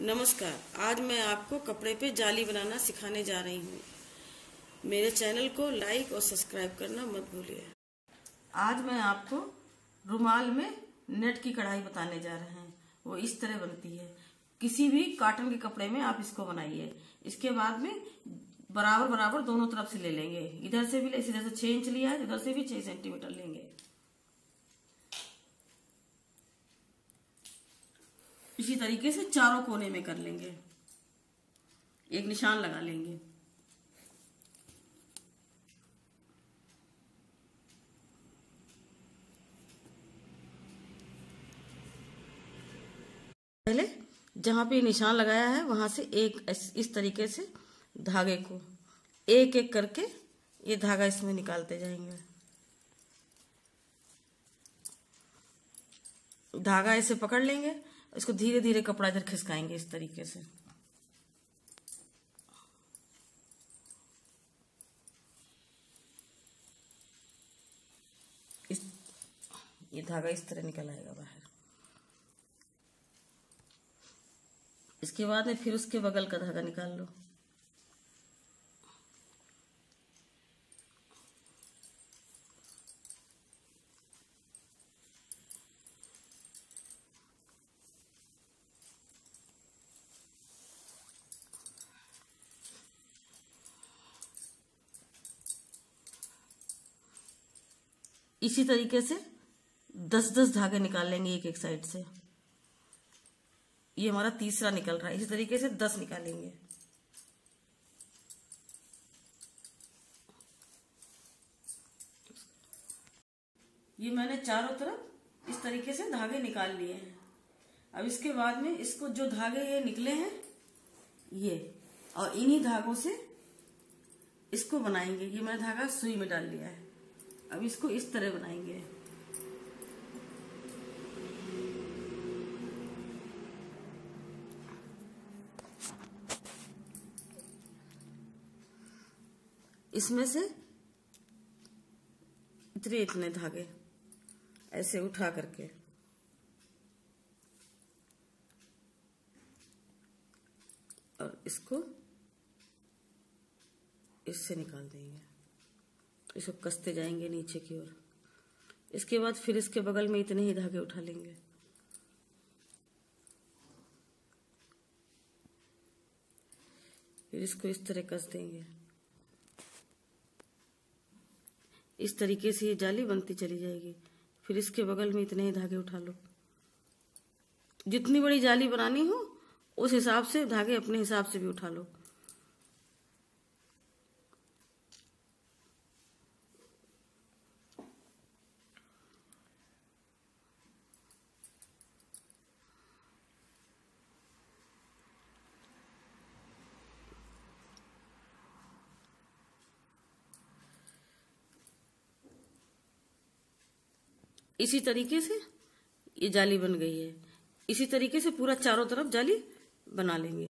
नमस्कार, आज मैं आपको कपड़े पे जाली बनाना सिखाने जा रही हूँ। मेरे चैनल को लाइक और सब्सक्राइब करना मत भूलिए। आज मैं आपको रुमाल में नेट की कढ़ाई बताने जा रहे हैं। वो इस तरह बनती है। किसी भी कॉटन के कपड़े में आप इसको बनाइए। इसके बाद में बराबर बराबर दोनों तरफ़ से ले लेंगे। इधर से भी इसी से छह इंच लिया है, इधर से भी छह सेंटीमीटर लेंगे। इसी तरीके से चारों कोने में कर लेंगे। एक निशान लगा लेंगे। पहले जहाँ पे निशान लगाया है, वहाँ से एक इस तरीके से धागे को एक एक करके ये धागा इसमें निकालते जाएँगे। धागा ऐसे पकड़ लेंगे। इसको धीरे धीरे कपड़ा इधर खिसकाएँगे इस तरीके से। इस, ये धागा इस तरह निकल आएगा बाहर। इसके बाद में फिर उसके बगल का धागा निकाल लो। इसी तरीके से दस दस धागे निकाल लेंगे एक एक साइड से। ये हमारा तीसरा निकल रहा है। इसी तरीके से दस निकालेंगे। ये मैंने चारों तरफ़ इस तरीके से धागे निकाल लिए हैं। अब इसके बाद में इसको जो धागे ये निकले हैं, ये, और इन्हीं धागों से इसको बनाएँगे। ये मैंने धागा सुई में डाल लिया है। अब इसको इस तरह बनाएँगे। इसमें से इतने इतने धागे, ऐसे उठा करके। और इसको इससे निकाल देंगे। इसको कसते जाएँगे नीचे की ओर। इसके बाद फिर इसके बगल में इतने ही धागे उठा लेंगे। फिर इसको इस तरह कस देंगे। इस तरीके से ये जाली बनती चली जाएगी। फिर इसके बगल में इतने ही धागे उठा लो। जितनी बड़ी जाली बनानी हो, उस हिसाब से धागे अपने हिसाब से भी उठा लो। इसी तरीके से ये जाली बन गई है। इसी तरीके से पूरा चारों तरफ़ जाली बना लेंगे।